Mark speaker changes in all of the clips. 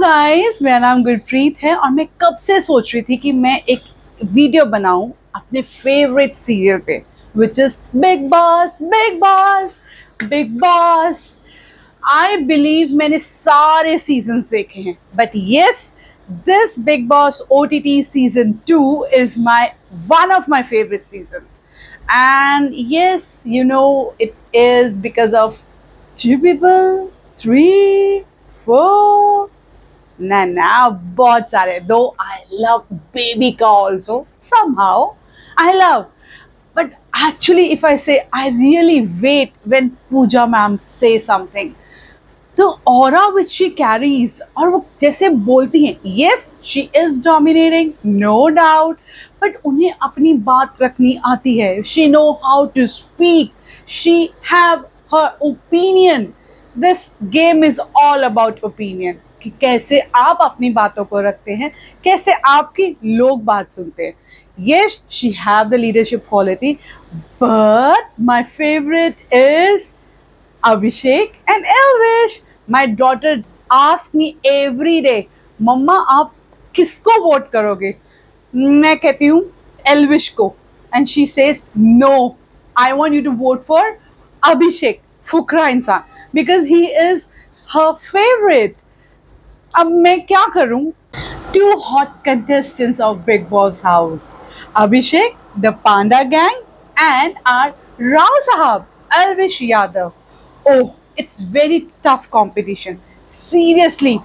Speaker 1: Guys मेरा नाम गुरप्रीत है और मैं कब से सोच रही थी कि मैं एक वीडियो बनाऊँ अपने फेवरेट सीरियल पे which is Bigg Boss Bigg Boss Bigg Boss I believe मैंने सारे सीज़न देखे हैं but yes this Bigg Boss O T T season two is my one of my favourite season and yes you know it is because of two people, three, four Naina बहुत सारे दो I love baby का also some how I love but actually if I say I really wait when Pooja ma'am से something the और which she carries और वो जैसे बोलती हैं yes she is dominating no doubt but उन्हें अपनी बात रखनी आती है। She know how to speak she have her opinion this game is all about opinion कि कैसे आप अपनी बातों को रखते हैं कैसे आपकी लोग बात सुनते हैं। Yes she have the leadership quality but my favorite is Abhishek and Elvish. My daughter ask me every day, मम्मा आप किसको वोट करोगे? मैं कहती हूँ एलविश को. And she says no I want you to vote for Abhishek Fukra Insaan because he is her favourite अब मैं क्या करूँ? Two hot contestants of Bigg Boss house Abhishek the Panda gang and are Rao Sahab Elvish Yadav oh it's very tough competition seriously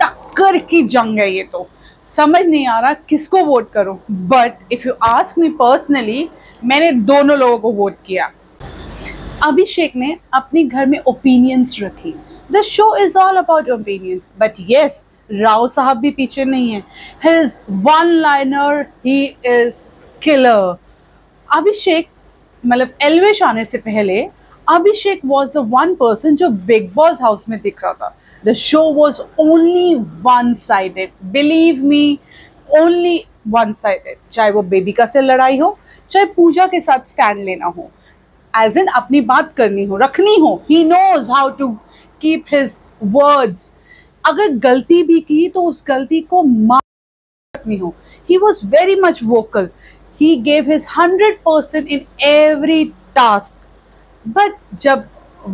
Speaker 1: टक्कर की जंग है ये तो। समझ नहीं आ रहा किसको वोट करूँ। But if you ask me personally मैंने दोनों लोगों को वोट किया। अभिषेक ने अपने घर में ओपिनियंस रखी। The show is all about opinions but yes Rao Sahab भी पीछे नहीं है। His one liner he is killer Abhishek मतलब एलवेश आने से पहले Abhishek was the one person जो बिग बॉस हाउस में दिख रहा था। The show was only one sided believe me only one sided चाहे वो बेबिका से लड़ाई हो, चाहे पूजा के साथ स्टैंड लेना हो। एज इन अपनी बात करनी हो, रखनी हो। He knows how to keep his words अगर गलती भी की तो उस गलती को मान रखनी हो। He was very much vocal he gave his hundred percent in every task but जब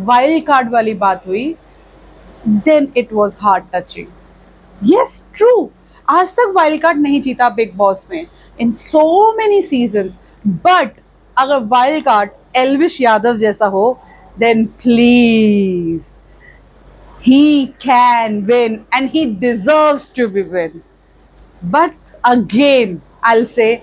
Speaker 1: वाइल्ड कार्ड वाली बात हुई then it was heart touching yes true आज तक वाइल्ड कार्ड नहीं जीता बिग बॉस में in so many season but अगर वाइल्ड कार्ड एलविश यादव जैसा हो then please he can win and he deserves to be win but again i'll say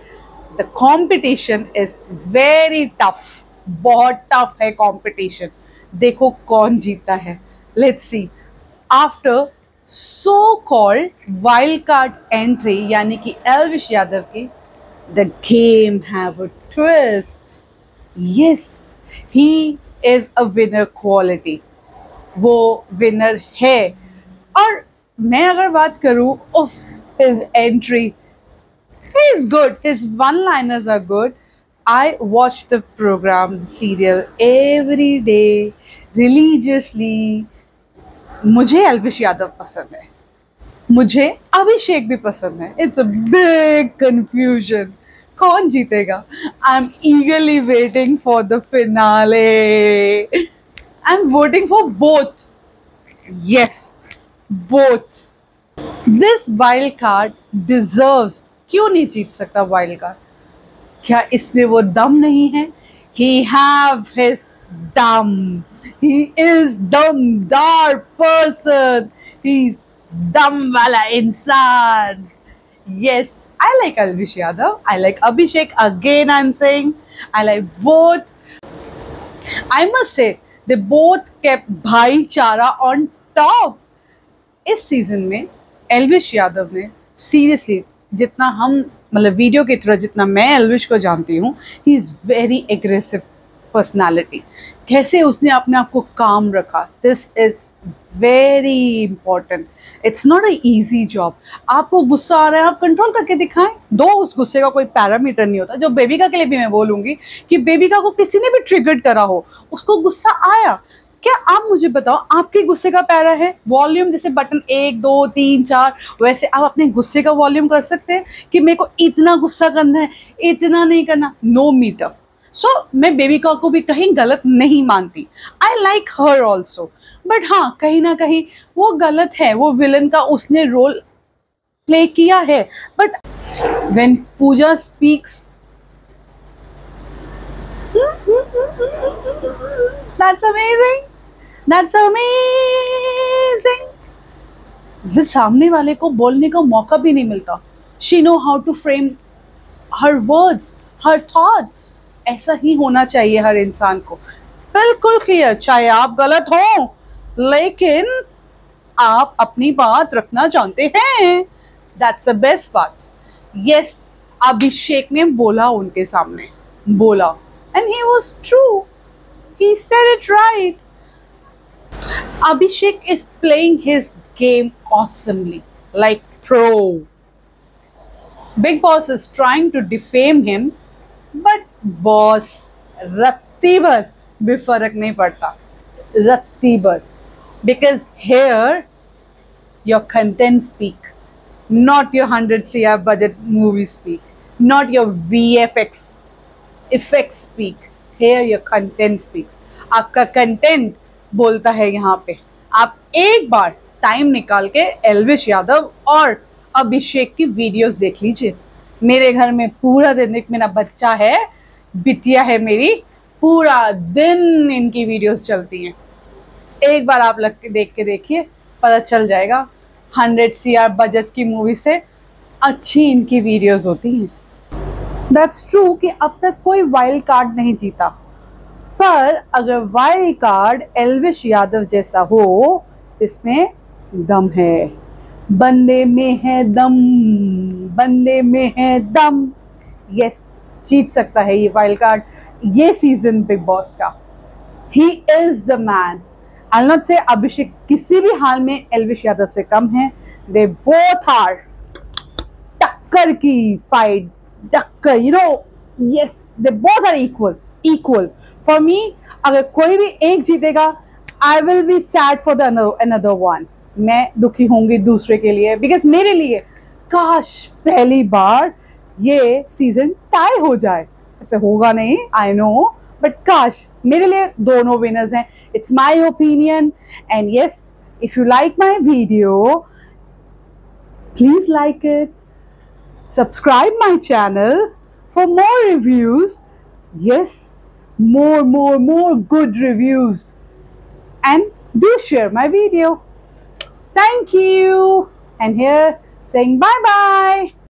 Speaker 1: the competition is very tough बहुत tough है competition देखो कौन जीता है let's see after so called wild card entry यानी कि एलविश यादव की the game have a twist yes he is a winner quality वो विनर है। और मैं अगर बात करूँ of his entry is good his one liners are good I watch the programme serial every day religiously मुझे अल्पेश यादव पसंद है। मुझे अभिषेक भी पसंद है। इट्स अ बिग कंफ्यूजन कौन जीतेगा? I am eagerly waiting for the finale I'm voting for both. Yes, both. This wild card deserves. क्यों नहीं जीत सकता वाइल्ड कार्ड क्या इसमें वो दम नहीं है ही हैव हिज दम ही इज दमदार पर्सन ही इज दम वाला इंसान yes i like alvish yadav i like abhishek again i'm saying i like both i must say they both kept भाईचारा ऑन टॉप इस सीज़न में एलविश यादव ने सीरियसली जितना हम मतलब वीडियो के थ्रू जितना मैं एलविश को जानती हूँ he is very aggressive personality कैसे उसने अपने आप को काम रखा? This is very important it's not a easy job आपको गुस्सा आ रहा है, आप कंट्रोल करके दिखाएँ। दो, उस गुस्से का कोई पैरामीटर नहीं होता। जो बेबिका के लिए भी मैं बोलूँगी कि बेबिका को किसी ने भी ट्रिगर्ड करा हो, उसको गुस्सा आया। क्या आप मुझे बताओ, आपके गुस्से का पैरा है? वॉल्यूम जैसे बटन एक, दो, तीन, चार, वैसे आप अपने गुस्से का वॉल्यूम कर सकते हैं कि मेरे को इतना गुस्सा करना है, इतना नहीं करना। नो मीटर सो मैं बेबिका को भी कहीं गलत नहीं मानती। I like her also but हाँ कहीं ना कहीं वो गलत है, वो विलन का उसने रोल प्ले किया है। But when Pooja speaks That's amazing. That's amazing. फिर सामने वाले को बोलने का मौका भी नहीं मिलता। She know how to frame her words her thoughts ऐसा ही होना चाहिए हर इंसान को। बिल्कुल क्लियर चाहे आप गलत हो। लेकिन आप अपनी बात रखना जानते हैं। दैट्स द बेस्ट बात यस अभिषेक ने बोला उनके सामने। बोला। And he was true he said it right Abhishek is playing his game awesomely like pro Bigg Boss is trying to defame him but boss रत्ती भर भी फ़र्क नहीं पड़ता। रत्ती भर। Because here, your content speak. Not your 100 cr budget movie speak. Not your vfx effects speak. Here your content speaks आपका content बोलता है यहाँ पे। आप एक बार टाइम निकाल के एलविश यादव और अभिषेक की वीडियोस देख लीजिए। मेरे घर में पूरा दिन, एक मेरा बच्चा है, बिटिया है मेरी, पूरा दिन इनकी वीडियोस चलती हैं। एक बार आप लग के देख के देखिए, पता चल जाएगा। हंड्रेड सी आर बजट की मूवी से अच्छी इनकी वीडियोस होती हैं। दैट्स ट्रू कि अब तक कोई वाइल्ड कार्ड नहीं जीता। पर अगर वाइल्ड कार्ड एलविश यादव जैसा हो, जिसमें दम है। बंदे में है दम, बंदे में है दम। यस जीत सकता है ये वाइल्ड कार्ड ये सीज़न बिग बॉस का। He is the man I not say Abhishek किसी भी हाल में एलविश यादव से कम है। दे बोथ आर टक्कर की फाइट टक्कर you know yes they both are equal equal for me अगर कोई भी एक जीतेगा I will be sad for the another one मैं दुखी होंगी दूसरे के लिए बिकॉज़ मेरे लिए, काश पहली बार ये सीज़न टाई हो जाए। ऐसे होगा नहीं आई नो बट काश मेरे लिए दोनों विनर्स हैं it's my opinion and yes if you like my video please like it subscribe my channel for more reviews. Yes, more, more, more good reviews. And do share my video. Thank you. And here saying bye-bye.